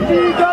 Hakika